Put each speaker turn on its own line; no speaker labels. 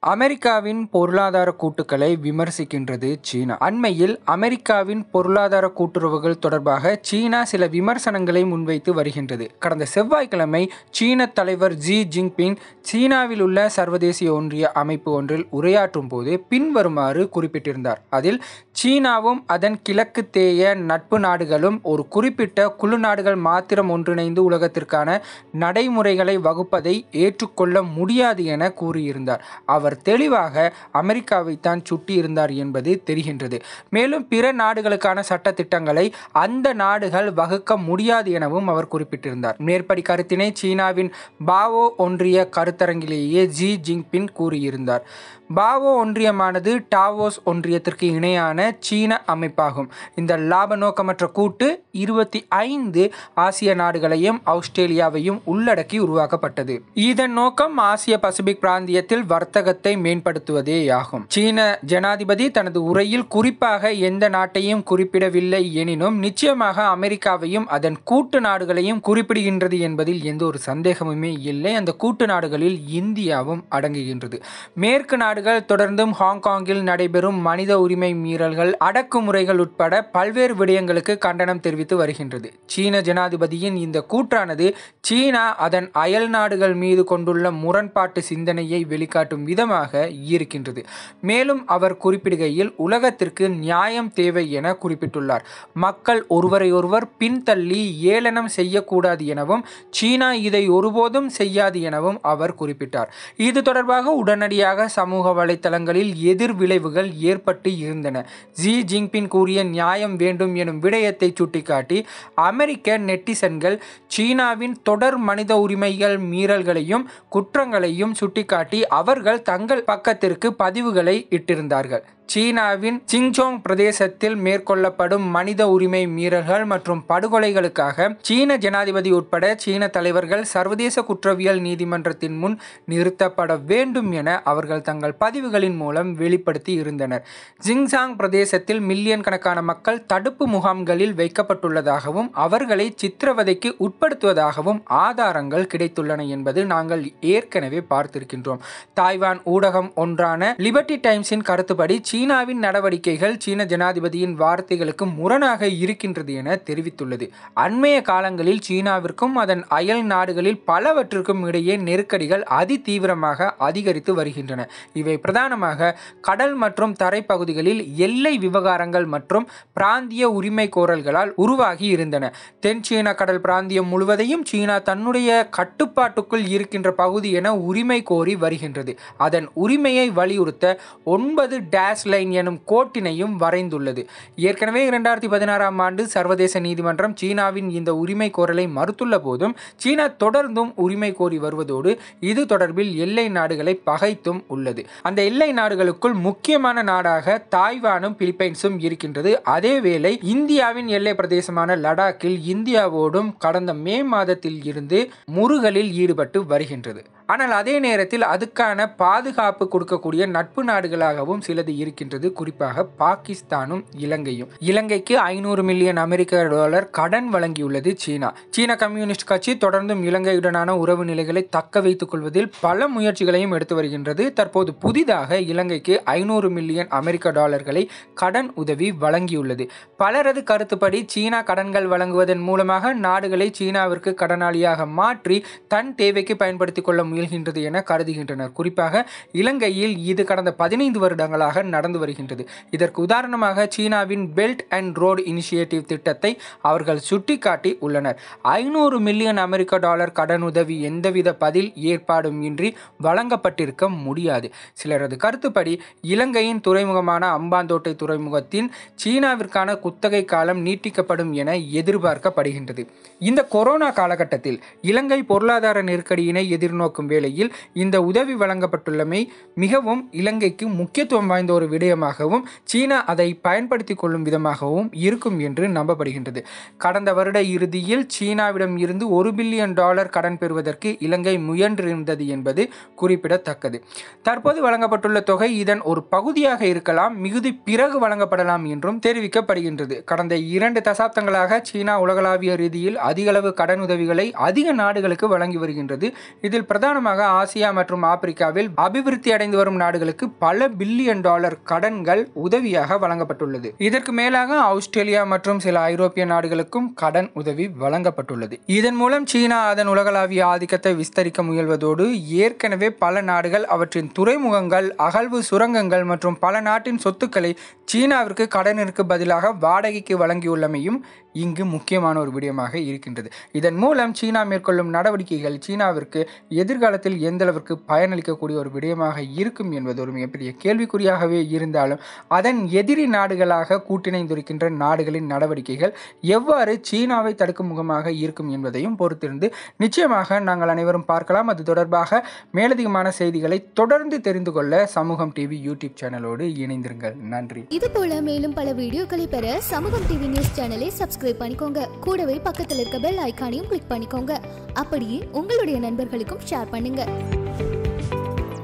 அமெரிக்காவின் பொருளாதார கூட்டுக்களை விமர்சிக்கின்றது சீனா. அண்மையில் அமெரிக்காவின் பொருளாதார கூட்டுறவுகள் தொடர்பாக சீனா சில விமர்சனங்களை முன்வைத்து வருகின்றது. கடந்த செவ்வாய்க்கிழமை சீன தலைவர் ஜி ஜின்பிங் சீனாவில் உள்ள சர்வதேசிய ஒன்றிய அமைப்பு ஒன்றில் உரையாற்றும் போது பின்வருமாறு குறிப்பிட்டிருந்தார். அதில் சீனாவும் அதன் கிழக்கு தேய நட்பு நாடுகளும் ஒரு குறிப்பிட்ட குழு நாடுகள் மாத்திரம் ஒன்றிணைந்து உலகத்திற்கான நடைமுறைகளை வகுப்பதை ஏற்றுக்கொள்ள முடியாது என கூறியிருந்தார். அவர் தெளிவாக அமெரிக்காவைத்தான் சுட்டியிருந்தார் என்பது தெரிகின்றது. மேலும் பிற நாடுகளுக்கான சட்டத்திட்டங்களை அந்த நாடுகள் வகுக்க முடியாது எனவும் அவர் குறிப்பிட்டிருந்தார். மேற்படி கருத்தினை சீனாவின் பாவோ ஒன்றிய கருத்தரங்கிலேயே ஜி ஜிங்பின் கூறியிருந்தார். பாவோ ஒன்றியமானது டாவோஸ் ஒன்றியத்திற்கு இணையான சீன அமைப்பாகும். இந்த லாப நோக்கமற்ற கூட்டு இருபத்தி ஐந்து ஆசிய நாடுகளையும் ஆஸ்திரேலியாவையும் உள்ளடக்கி உருவாக்கப்பட்டது. இதன் நோக்கம் ஆசிய பசிபிக் பிராந்தியத்தில் வர்த்தகத்தை மேம்படுத்துவதேயாகும் சீன ஜனாதிபதி தனது உரையில் குறிப்பாக எந்த நாட்டையும் குறிப்பிடவில்லை எனினும் நிச்சயமாக அமெரிக்காவையும் அதன் கூட்டு நாடுகளையும் குறிப்பிடுகின்றது என்பதில் எந்த ஒரு சந்தேகமுமே இல்லை. அந்த கூட்டு நாடுகளில் இந்தியாவும் அடங்குகின்றது. மேற்கு நாடுகள் தொடர்ந்தும் ஹாங்காங்கில் நடைபெறும் மனித உரிமை மீறல்கள் அடக்குமுறைகள் உட்பட பல்வேறு விடயங்களுக்கு கண்டனம் தெரிவித்து வருகின்றது. சீன ஜனாதிபதியின் இந்த கூற்றானது சீனா அதன் அயல் நாடுகள் மீது கொண்டுள்ள முரண்பாட்டு சிந்தனையை வெளிக்காட்டும் விதம் அதிகமாக இருக்கின்றது. மேலும் அவர் குறிப்பிடுகையில் உலகத்திற்கு நியாயம் தேவை என குறிப்பிட்டுள்ளார். மக்கள் ஒருவரையொருவர் பின்தள்ளி ஏளனம் செய்யக்கூடாது எனவும் சீனா இதை ஒருபோதும் செய்யாது எனவும் அவர் குறிப்பிட்டார். இது தொடர்பாக உடனடியாக சமூக வலைதளங்களில் எதிர் விளைவுகள் ஏற்பட்டு இருந்தன. ஜி ஜின்பிங் கூறிய நியாயம் வேண்டும் எனும் விடயத்தை சுட்டிக்காட்டி அமெரிக்க நெட்டிசன்கள் சீனாவின் தொடர் மனித உரிமைகள் மீறல்களையும் குற்றங்களையும் சுட்டிக்காட்டி அவர்கள் தங்கள் தங்கள் பக்கத்திற்கு பதிவுகளை இட்டிருந்தார்கள். சீனாவின் சிங்சோங் பிரதேசத்தில் மேற்கொள்ளப்படும் மனித உரிமை மீறல்கள் மற்றும் படுகொலைகளுக்காக சீன ஜனாதிபதி உட்பட சீன தலைவர்கள் சர்வதேச குற்றவியல் நீதிமன்றத்தின் முன் நிறுத்தப்பட வேண்டும் என அவர்கள் தங்கள் பதிவுகளின் மூலம் வெளிப்படுத்தி இருந்தனர். ஜிங்சாங் பிரதேசத்தில் மில்லியன் கணக்கான மக்கள் தடுப்பு முகாம்களில் வைக்கப்பட்டுள்ளதாகவும் அவர்களை சித்திரவதைக்கு உட்படுத்துவதாகவும் ஆதாரங்கள் கிடைத்துள்ளன என்பது நாங்கள் ஏற்கனவே பார்த்திருக்கின்றோம். தாய்வான் ஊடகம் ஒன்றான லிபர்டி டைம்ஸின் கருத்துப்படி சீனாவின் நடவடிக்கைகள் சீன ஜனாதிபதியின் வார்த்தைகளுக்கு முரணாக இருக்கின்றது என தெரிவித்துள்ளது. அண்மைய காலங்களில் சீனாவிற்கும் அதன் அயல் நாடுகளில் பலவற்றிற்கும் இடையே நெருக்கடிகள் அதிதீவிரமாக அதிகரித்து வருகின்றன. இவை பிரதானமாக கடல் மற்றும் தரைப்பகுதிகளில் எல்லை விவகாரங்கள் மற்றும் பிராந்திய உரிமை கோரல்களால் உருவாகி இருந்தன. தென் சீன கடல் பிராந்தியம் முழுவதையும் சீனா தன்னுடைய கட்டுப்பாட்டுக்குள் இருக்கின்ற பகுதி என உரிமை கோரி வருகின்றது. அதன் உரிமையை வலியுறுத்த ஒன்பது டேஷ் லைன் எனும் கோட்டினையும் வரைந்துள்ளது. ஏற்கனவே இரண்டாயிரத்தி பதினாறாம் ஆண்டு சர்வதேச நீதிமன்றம் சீனாவின் இந்த உரிமை கோரலை மறுத்துள்ள போதும் சீனா தொடர்ந்தும் உரிமை கோரி வருவதோடு இது தொடர்பில் எல்லை நாடுகளை பகைத்தும் உள்ளது. அந்த எல்லை நாடுகளுக்குள் முக்கியமான நாடாக தாய்வானும் பிலிப்பைன்ஸும் இருக்கின்றது. அதேவேளை இந்தியாவின் எல்லை பிரதேசமான லடாக்கில் இந்தியாவோடும் கடந்த மே மாதத்தில் இருந்து முருகலில் ஈடுபட்டு வருகின்றது. ஆனால் அதே நேரத்தில் அதுக்கான பாதுகாப்பு கொடுக்கக்கூடிய நட்பு நாடுகளாகவும் சிலது இருக்கின்றது. குறிப்பாக பாகிஸ்தானும் இலங்கையும். இலங்கைக்கு ஐநூறு மில்லியன் அமெரிக்க டாலர் கடன் வழங்கியுள்ளது சீனா. சீன கம்யூனிஸ்ட் கட்சி தொடர்ந்தும் இலங்கையுடனான உறவு நிலைகளை தக்க வைத்துக் கொள்வதில் பல முயற்சிகளையும் எடுத்து வருகின்றது. தற்போது புதிதாக இலங்கைக்கு ஐநூறு மில்லியன் அமெரிக்க டாலர்களை கடன் உதவி வழங்கியுள்ளது. பலரது கருத்துப்படி சீனா கடன்கள் வழங்குவதன் மூலமாக நாடுகளை சீனாவிற்கு கடனாளியாக மாற்றி தன் தேவைக்கு பயன்படுத்திக் கொள்ள முயல்கின்றது என கருதுகின்றனர். குறிப்பாக இலங்கையில் இது கடந்த பதினைந்து வருடங்களாக நடந்து வருகின்றது. இதற்கு உதாரணமாக சீனாவின் பெல்ட் அண்ட் ரோடு இனிஷியேட்டிவ் திட்டத்தை அவர்கள் சுட்டிக்காட்டி உள்ளனர். ஐநூறு மில்லியன் அமெரிக்க டாலர் கடனுதவி எந்தவித பதில் ஏற்பாடும் இன்றி வழங்கப்பட்டிருக்க முடியாது. சிலரது கருத்துப்படி இலங்கையின் துறைமுகமான அம்பாந்தோட்டை துறைமுகத்தின் சீனாவிற்கான குத்தகை காலம் நீட்டிக்கப்படும் என எதிர்பார்க்கப்படுகின்றது. இந்த கொரோனா காலகட்டத்தில் இலங்கை பொருளாதார நெருக்கடியினை எதிர்நோக்கும் வேளையில் இந்த உதவி வழங்கப்பட்டுள்ளமை மிகவும் இலங்கைக்கு முக்கியத்துவம் வாய்ந்த ஒரு விடயமாகவும் சீனா அதை பயன்படுத்திக் கொள்ளும் விதமாகவும் இருக்கும் என்று நம்பப்படுகின்றது. கடந்த வருட இறுதியில் சீனாவிடம் இருந்து ஒரு பில்லியன் டாலர் கடன் பெறுவதற்கு இலங்கை முயன்றிருந்தது என்பது குறிப்பிடத்தக்கது. தற்போது வழங்கப்பட்டுள்ள தொகை இதன் ஒரு பகுதியாக இருக்கலாம் மிகுதி பிறகு வழங்கப்படலாம் என்றும் தெரிவிக்கப்படுகின்றது. கடந்த இரண்டு தசாப்தங்களாக சீனா உலகளாவிய ரீதியில் அதிகளவு கடன் உதவிகளை அதிக நாடுகளுக்கு வழங்கி வருகின்றது. இதில் பிரதான பிரதானமாக ஆசியா மற்றும் ஆப்பிரிக்காவில் அபிவிருத்தி அடைந்து வரும் நாடுகளுக்கு பல பில்லியன் டாலர் கடன்கள் உதவியாக வழங்கப்பட்டுள்ளது. இதற்கு மேலாக ஆஸ்திரேலியா மற்றும் சில ஐரோப்பிய நாடுகளுக்கும் கடன் உதவி வழங்கப்பட்டுள்ளது. இதன் மூலம் சீனா அதன் உலகளாவிய ஆதிக்கத்தை விஸ்தரிக்க முயல்வதோடு ஏற்கனவே பல நாடுகள் அவற்றின் துறைமுகங்கள் அகழ்வு சுரங்கங்கள் மற்றும் பல நாட்டின் சொத்துக்களை சீனாவிற்கு கடனிற்கு பதிலாக வாடகைக்கு வழங்கியுள்ளமையும் இங்கு முக்கியமான ஒரு விடயமாக இருக்கின்றது. இதன் மூலம் சீனா மேற்கொள்ளும் நடவடிக்கைகள் சீனாவிற்கு எதிர் எதிர்காலத்தில் எந்த அளவிற்கு பயனளிக்கக்கூடிய ஒரு விடயமாக இருக்கும் என்பது ஒரு மிகப்பெரிய கேள்விக்குறியாகவே இருந்தாலும் அதன் எதிரி நாடுகளாக கூட்டிணைந்திருக்கின்ற நாடுகளின் நடவடிக்கைகள் எவ்வாறு சீனாவை தடுக்கும் முகமாக இருக்கும் என்பதையும் பொறுத்திருந்து நிச்சயமாக நாங்கள் அனைவரும் பார்க்கலாம். அது தொடர்பாக மேலதிகமான செய்திகளை தொடர்ந்து தெரிந்து கொள்ள சமூகம் டிவி யூடியூப் சேனலோடு இணைந்திருங்கள். நன்றி.
இது போல மேலும் பல வீடியோக்களை பெற சமூகம் டிவி நியூஸ் சேனலை சப்ஸ்கிரைப் பண்ணிக்கோங்க. கூடவே பக்கத்தில் இருக்க பெல் ஐகானையும் கிளிக் பண்ணிக்கோங்க. அப்படியே உங்களுடைய நண்பர்களுக்கும் ஷேர் பண்ணுங்கள்